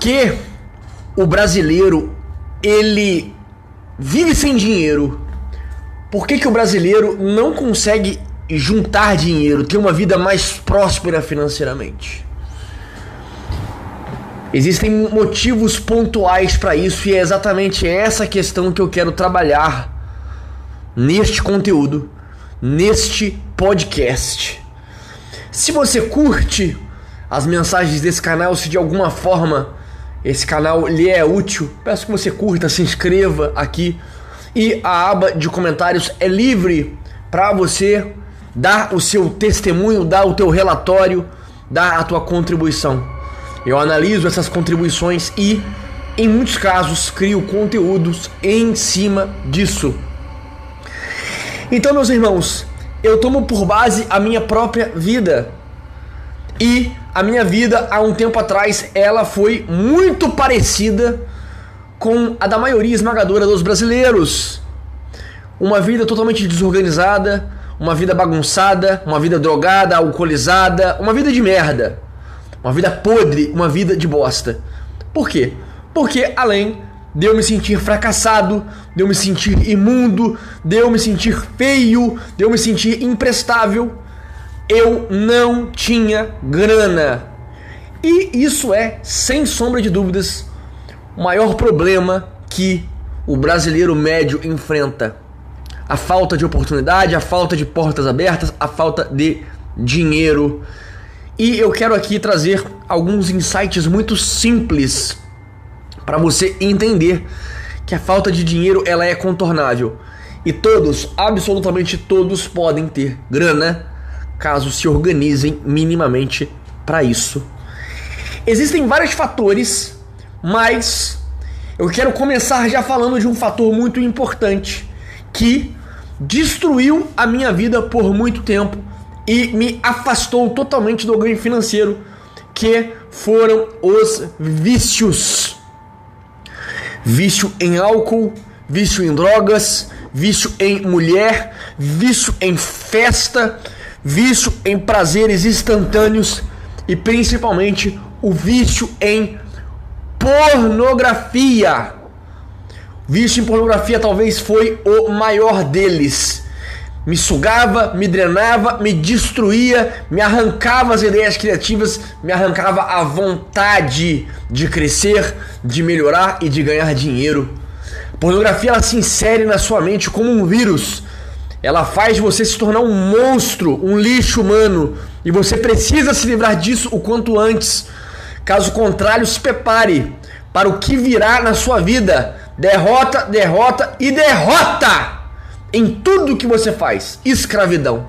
que o brasileiro ele vive sem dinheiro? Por que, que o brasileiro não consegue juntar dinheiro, ter uma vida mais próspera financeiramente? Existem motivos pontuais para isso e é exatamente essa questão que eu quero trabalhar neste conteúdo, neste podcast. Se você curte as mensagens desse canal, se de alguma forma esse canal lhe é útil, peço que você curta, se inscreva aqui e a aba de comentários é livre para você dar o seu testemunho, dar o teu relatório, dar a tua contribuição. Eu analiso essas contribuições e, em muitos casos, crio conteúdos em cima disso. Então, meus irmãos, eu tomo por base a minha própria vida. E a minha vida, há um tempo atrás, ela foi muito parecida com a da maioria esmagadora dos brasileiros. Uma vida totalmente desorganizada, uma vida bagunçada, uma vida drogada, alcoolizada, uma vida de merda. Uma vida podre, uma vida de bosta. Por quê? Porque além de eu me sentir fracassado, de eu me sentir imundo, de eu me sentir feio, de eu me sentir imprestável, eu não tinha grana. E isso é, sem sombra de dúvidas, o maior problema que o brasileiro médio enfrenta. A falta de oportunidade, a falta de portas abertas, a falta de dinheiro. E eu quero aqui trazer alguns insights muito simples para você entender que a falta de dinheiro ela é contornável. E todos, absolutamente todos podem ter grana caso se organizem minimamente para isso. Existem vários fatores, mas eu quero começar já falando de um fator muito importante que destruiu a minha vida por muito tempo e me afastou totalmente do ganho financeiro, que foram os vícios. Vício em álcool, vício em drogas, vício em mulher, vício em festa, vício em prazeres instantâneos e principalmente o vício em pornografia. Vício em pornografia talvez foi o maior deles me sugava, me drenava, me destruía, me arrancava as ideias criativas, me arrancava a vontade de crescer, de melhorar e de ganhar dinheiro. Pornografia ela se insere na sua mente como um vírus. Ela faz você se tornar um monstro, um lixo humano, e você precisa se livrar disso o quanto antes. Caso contrário, se prepare para o que virá na sua vida. Derrota, derrota e derrota! em tudo que você faz. Escravidão.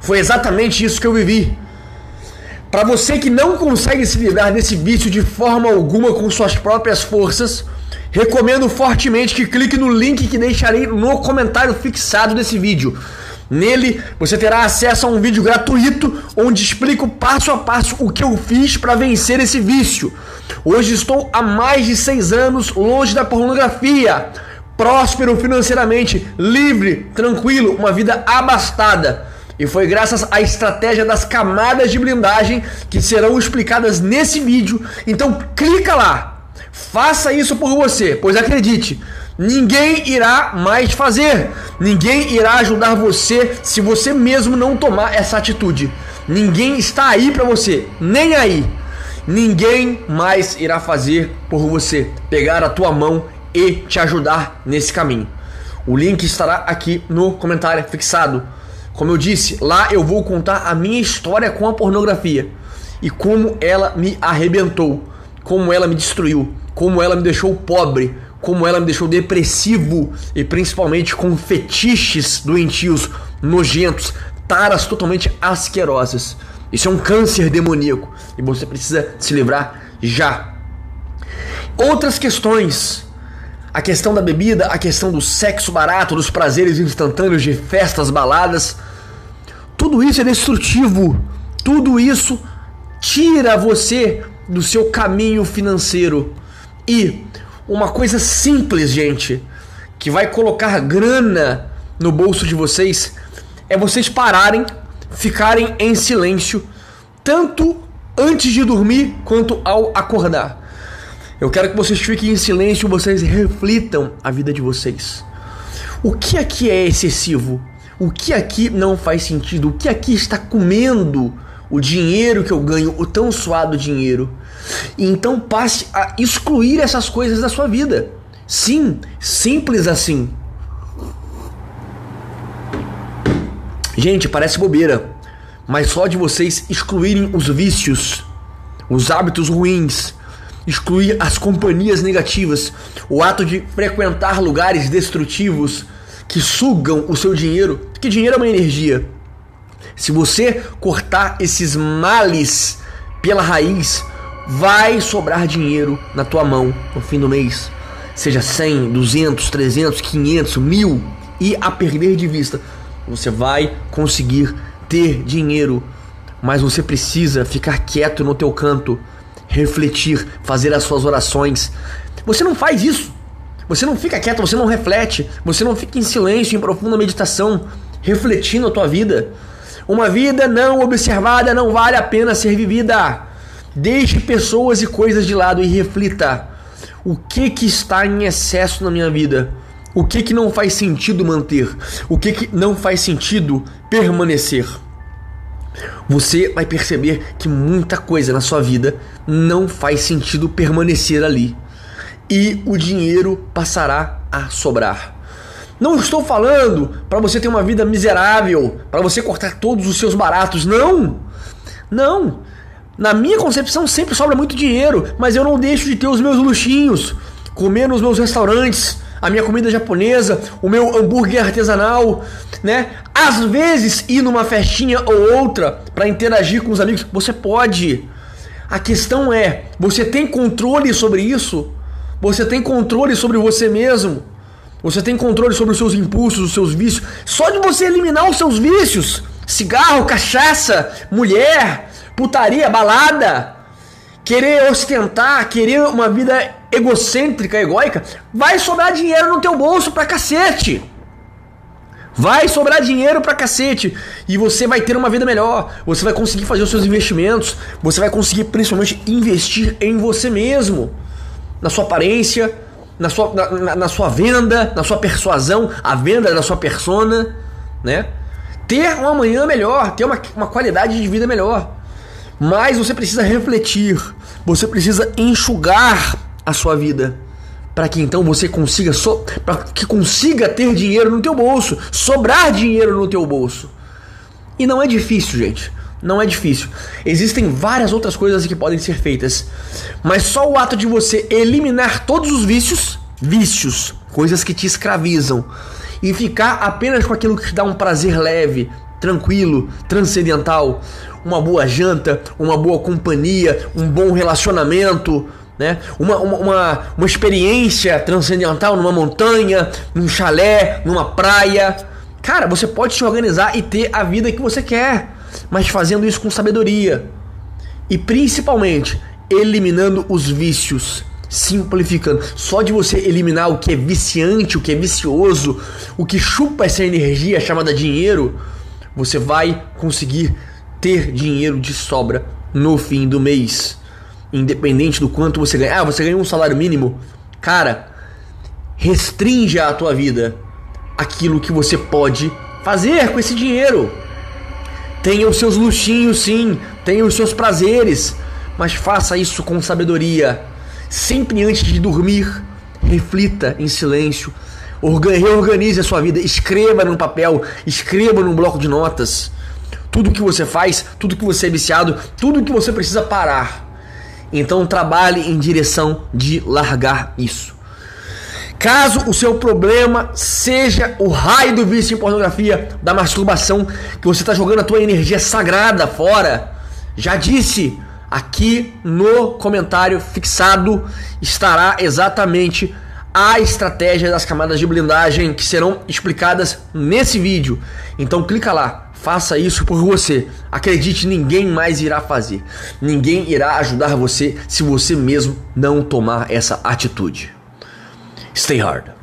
Foi exatamente isso que eu vivi. Para você que não consegue se livrar desse vício de forma alguma com suas próprias forças, recomendo fortemente que clique no link que deixarei no comentário fixado desse vídeo. Nele você terá acesso a um vídeo gratuito onde explico passo a passo o que eu fiz para vencer esse vício. Hoje estou há mais de seis anos longe da pornografia próspero financeiramente, livre, tranquilo, uma vida abastada. E foi graças à estratégia das camadas de blindagem que serão explicadas nesse vídeo. Então clica lá, faça isso por você, pois acredite, ninguém irá mais fazer, ninguém irá ajudar você se você mesmo não tomar essa atitude. Ninguém está aí para você, nem aí. Ninguém mais irá fazer por você. Pegar a tua mão e te ajudar nesse caminho. O link estará aqui no comentário fixado. Como eu disse, lá eu vou contar a minha história com a pornografia e como ela me arrebentou, como ela me destruiu, como ela me deixou pobre, como ela me deixou depressivo e principalmente com fetiches doentios, nojentos, taras totalmente asquerosas. Isso é um câncer demoníaco e você precisa se livrar já. Outras questões a questão da bebida, a questão do sexo barato, dos prazeres instantâneos de festas, baladas. Tudo isso é destrutivo. Tudo isso tira você do seu caminho financeiro. E uma coisa simples, gente, que vai colocar grana no bolso de vocês é vocês pararem, ficarem em silêncio, tanto antes de dormir quanto ao acordar. Eu quero que vocês fiquem em silêncio, vocês reflitam a vida de vocês. O que aqui é excessivo? O que aqui não faz sentido? O que aqui está comendo o dinheiro que eu ganho, o tão suado dinheiro? Então passe a excluir essas coisas da sua vida. Sim, simples assim. Gente, parece bobeira, mas só de vocês excluírem os vícios, os hábitos ruins, excluir as companhias negativas, o ato de frequentar lugares destrutivos que sugam o seu dinheiro, porque dinheiro é uma energia. Se você cortar esses males pela raiz, vai sobrar dinheiro na tua mão no fim do mês. Seja 100, 200, 300, 500, mil e a perder de vista. Você vai conseguir ter dinheiro, mas você precisa ficar quieto no teu canto refletir, fazer as suas orações. Você não faz isso. Você não fica quieto, você não reflete, você não fica em silêncio, em profunda meditação, refletindo a tua vida. Uma vida não observada não vale a pena ser vivida. Deixe pessoas e coisas de lado e reflita. O que que está em excesso na minha vida? O que que não faz sentido manter? O que que não faz sentido permanecer? você vai perceber que muita coisa na sua vida não faz sentido permanecer ali. E o dinheiro passará a sobrar. Não estou falando para você ter uma vida miserável, para você cortar todos os seus baratos. Não! Não! Na minha concepção sempre sobra muito dinheiro, mas eu não deixo de ter os meus luxinhos, comer nos meus restaurantes, a minha comida japonesa, o meu hambúrguer artesanal, né? Às vezes ir numa festinha ou outra para interagir com os amigos, você pode. A questão é, você tem controle sobre isso? Você tem controle sobre você mesmo? Você tem controle sobre os seus impulsos, os seus vícios? Só de você eliminar os seus vícios, cigarro, cachaça, mulher, putaria, balada, querer ostentar, querer uma vida egocêntrica, egóica, vai sobrar dinheiro no teu bolso pra cacete. Vai sobrar dinheiro pra cacete e você vai ter uma vida melhor. Você vai conseguir fazer os seus investimentos, você vai conseguir principalmente investir em você mesmo, na sua aparência, na sua, na, na sua venda, na sua persuasão, a venda da sua persona, né? Ter um amanhã melhor, ter uma, uma qualidade de vida melhor. Mas você precisa refletir, você precisa enxugar a sua vida para que então você consiga so, para que consiga ter dinheiro no teu bolso, sobrar dinheiro no teu bolso. E não é difícil, gente. Não é difícil. Existem várias outras coisas que podem ser feitas, mas só o ato de você eliminar todos os vícios, vícios, coisas que te escravizam, e ficar apenas com aquilo que te dá um prazer leve, tranquilo, transcendental, uma boa janta, uma boa companhia, um bom relacionamento, né? Uma, uma, uma, uma experiência transcendental numa montanha, num chalé, numa praia. Cara, você pode se organizar e ter a vida que você quer, mas fazendo isso com sabedoria. E principalmente, eliminando os vícios, simplificando. Só de você eliminar o que é viciante, o que é vicioso, o que chupa essa energia chamada dinheiro, você vai conseguir ter dinheiro de sobra no fim do mês independente do quanto você ganha. Ah, você ganhou um salário mínimo. Cara, restrinja a tua vida aquilo que você pode fazer com esse dinheiro. Tenha os seus luxinhos, sim, tenha os seus prazeres, mas faça isso com sabedoria. Sempre antes de dormir, reflita em silêncio, reorganize a sua vida, escreva num papel, escreva num bloco de notas. Tudo que você faz, tudo que você é viciado, tudo que você precisa parar então trabalhe em direção de largar isso. Caso o seu problema seja o raio do vício em pornografia, da masturbação, que você está jogando a tua energia sagrada fora, já disse, aqui no comentário fixado estará exatamente a estratégia das camadas de blindagem que serão explicadas nesse vídeo. Então clica lá, Faça isso por você. Acredite, ninguém mais irá fazer. Ninguém irá ajudar você se você mesmo não tomar essa atitude. Stay hard.